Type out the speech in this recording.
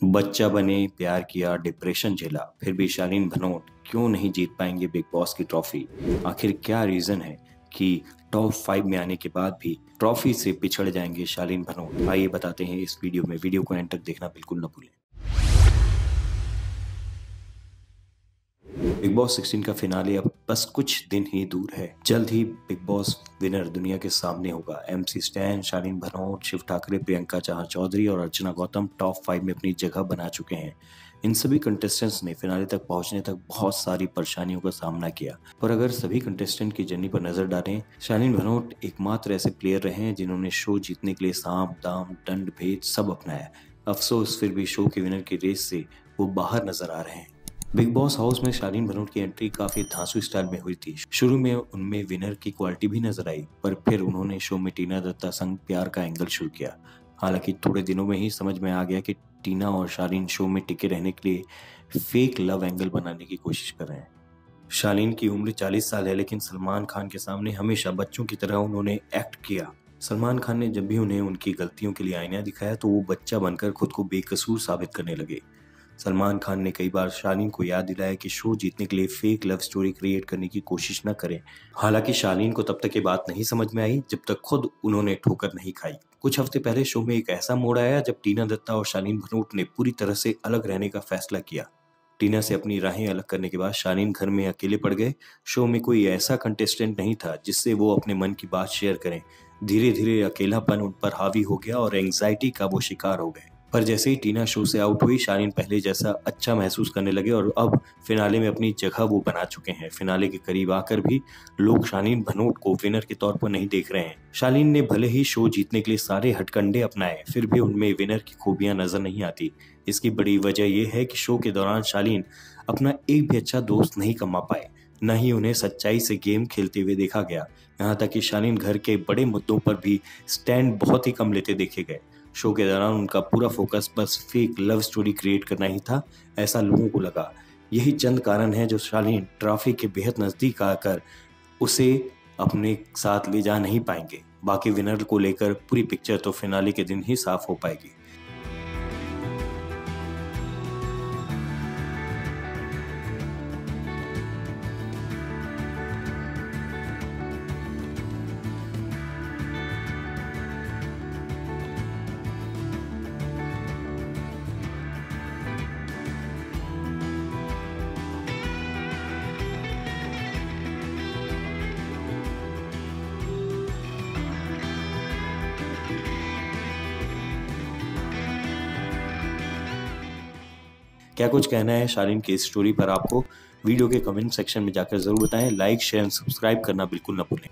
बच्चा बने, प्यार किया डिप्रेशन झेला, फिर भी शालीन भनोट क्यों नहीं जीत पाएँगे बिग बॉस की ट्रॉफी आखिर क्या रीजन है कि टॉप फाइव में आने के बाद भी ट्रॉफी से पिछड़ जाएँगे शालीन भनोट आइए बताते हैं इस वीडियो में वीडियो को एंड तक देखना बिल्कुल न भूलें। बिग बॉस 16 का फिनाले अब बस कुछ दिन ही दूर है। जल्द ही बिग बॉस विनर दुनिया के सामने होगा। एमसी स्टैन शालीन भनोट शिव ठाकरे प्रियंका चाह चौधरी और अर्चना गौतम टॉप फाइव में अपनी जगह बना चुके हैं। इन सभी कंटेस्टेंट्स ने फिनाले तक पहुँचने तक बहुत सारी परेशानियों का सामना किया। पर अगर सभी कंटेस्टेंट की जर्नी पर नज़र डालें शालीन भनोट एकमात्र ऐसे प्लेयर रहे हैं जिन्होंने शो जीतने के लिए सांप दाम, दंड, भेद सब अपनाया। अफसोस, फिर भी शो के विनर की रेस से वो बाहर नज़र आ रहे हैं। बिग बॉस हाउस में शालीन भनोट की एंट्री काफ़ी धांसू स्टाइल में हुई थी। शुरू में उनमें विनर की क्वालिटी भी नज़र आई, पर फिर उन्होंने शो में टीना दत्ता संग प्यार का एंगल शुरू किया। हालाँकि थोड़े दिनों में ही समझ में आ गया कि टीना और शालीन शो में टिके रहने के लिए फेक लव एंगल बनाने की कोशिश कर रहे हैं। शालीन की उम्र 40 साल है, लेकिन सलमान खान के सामने हमेशा बच्चों की तरह उन्होंने एक्ट किया। सलमान खान ने जब भी उन्हें उनकी गलतियों के लिए आईना दिखाया तो वो बच्चा बनकर खुद को बेकसूर साबित करने लगे। सलमान खान ने कई बार शालीन को याद दिलाया कि शो जीतने के लिए फेक लव स्टोरी क्रिएट करने की कोशिश न करें। हालाँकि शालीन को तब तक ये बात नहीं समझ में आई जब तक खुद उन्होंने ठोकर नहीं खाई। कुछ हफ़्ते पहले शो में एक ऐसा मोड़ आया जब टीना दत्ता और शालीन भनोट ने पूरी तरह से अलग रहने का फैसला किया। टीना से अपनी राहें अलग करने के बाद शालीन घर में अकेले पड़ गए। शो में कोई ऐसा कंटेस्टेंट नहीं था जिससे वो अपने मन की बात शेयर करें। धीरे धीरे अकेलापन उन पर हावी हो गया और एंग्जाइटी का वो शिकार हो गए। पर जैसे ही टीना शो से आउट हुई शालीन पहले जैसा अच्छा महसूस करने लगे और अब फिनाले में अपनी जगह वो बना चुके हैं। फिनाले के करीब आकर भी लोग शालीन भनोट को विनर के तौर पर नहीं देख रहे हैं। शालीन ने भले ही शो जीतने के लिए सारे हटकंडे अपनाए, फिर भी उनमें विनर की खूबियाँ नज़र नहीं आती। इसकी बड़ी वजह यह है कि शो के दौरान शालीन अपना एक भी अच्छा दोस्त नहीं कमा पाए, न ही उन्हें सच्चाई से गेम खेलते हुए देखा गया। यहाँ तक कि शालीन घर के बड़े मुद्दों पर भी स्टैंड बहुत ही कम लेते देखे गए। शो के दौरान उनका पूरा फोकस बस फेक लव स्टोरी क्रिएट करना ही था, ऐसा लोगों को लगा। यही चंद कारण है जो शालीन ट्रॉफी के बेहद नज़दीक आकर उसे अपने साथ ले जा नहीं पाएँगे। बाकी विनर को लेकर पूरी पिक्चर तो फिनाली के दिन ही साफ़ हो पाएगी। क्या कुछ कहना है शालीन की स्टोरी पर आपको? वीडियो के कमेंट सेक्शन में जाकर ज़रूर बताएँ। लाइक शेयर एंड सब्सक्राइब करना बिल्कुल न भूलें।